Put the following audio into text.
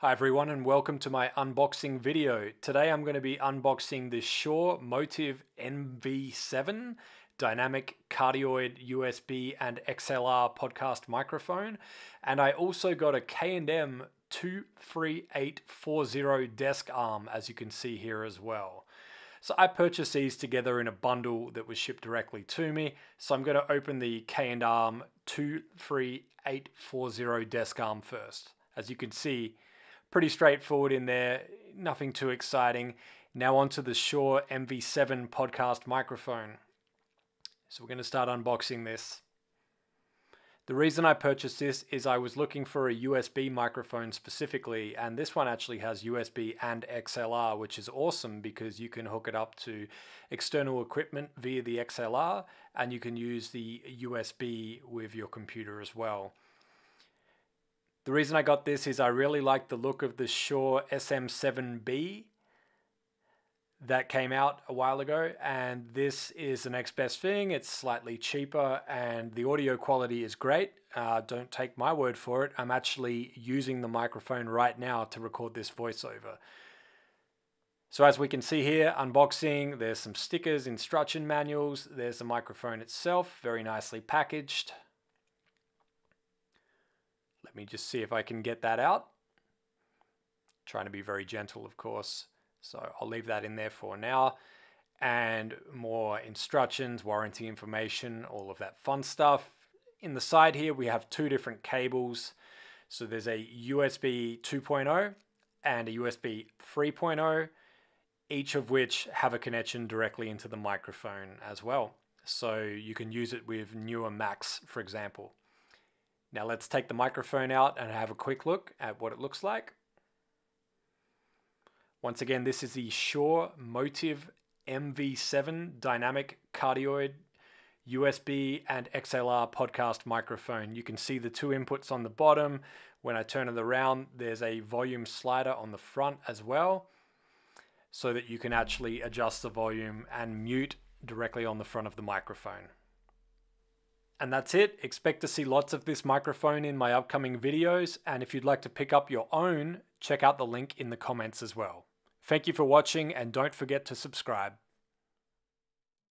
Hi everyone and welcome to my unboxing video. Today I'm going to be unboxing the Shure MOTIV MV7 dynamic cardioid USB and XLR podcast microphone and I also got a K&M 23840 desk arm as you can see here as well. So I purchased these together in a bundle that was shipped directly to me. So I'm going to open the K&M 23840 desk arm first. As you can see, pretty straightforward in there, nothing too exciting. Now onto the Shure MV7 podcast microphone. So we're going to start unboxing this. The reason I purchased this is I was looking for a USB microphone specifically, and this one actually has USB and XLR, which is awesome because you can hook it up to external equipment via the XLR, and you can use the USB with your computer as well. The reason I got this is I really like the look of the Shure SM7B that came out a while ago and this is the next best thing. It's slightly cheaper and the audio quality is great. Uh, don't take my word for it. I'm actually using the microphone right now to record this voiceover. So as we can see here unboxing there's some stickers instruction manuals there's the microphone itself very nicely packaged let me just see if I can get that out. Trying to be very gentle, of course. So I'll leave that in there for now. And more instructions, warranty information, all of that fun stuff. In the side here, we have two different cables. So there's a USB 2.0 and a USB 3.0, each of which have a connection directly into the microphone as well. So you can use it with newer Macs, for example. Now let's take the microphone out and have a quick look at what it looks like. Once again, this is the Shure MOTIV MV7 Dynamic Cardioid USB and XLR podcast microphone. You can see the two inputs on the bottom. When I turn it around, there's a volume slider on the front as well so that you can actually adjust the volume and mute directly on the front of the microphone. And that's it. Expect to see lots of this microphone in my upcoming videos. And if you'd like to pick up your own, check out the link in the comments as well. Thank you for watching and don't forget to subscribe.